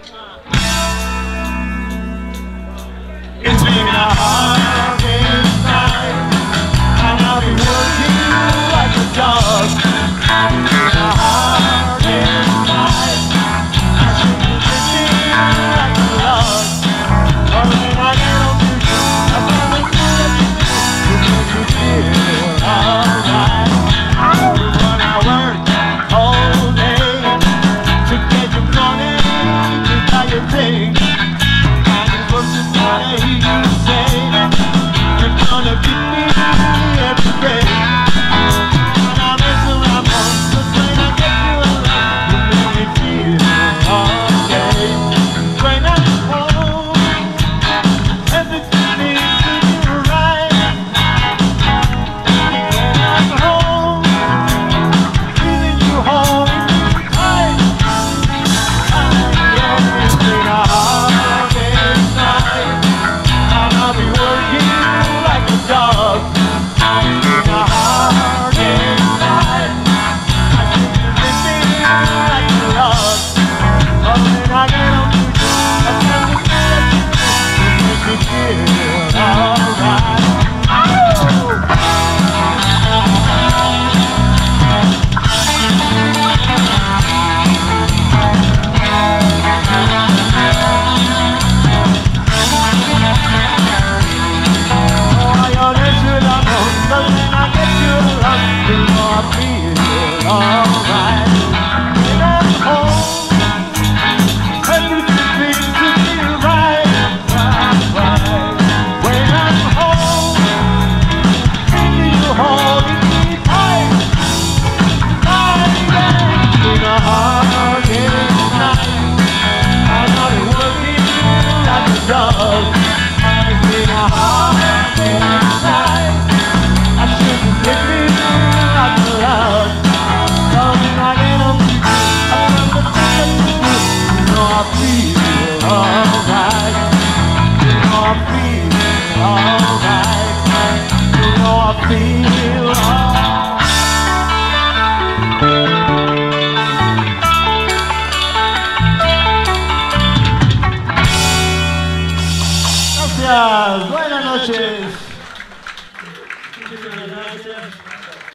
Ah. Buenas noches.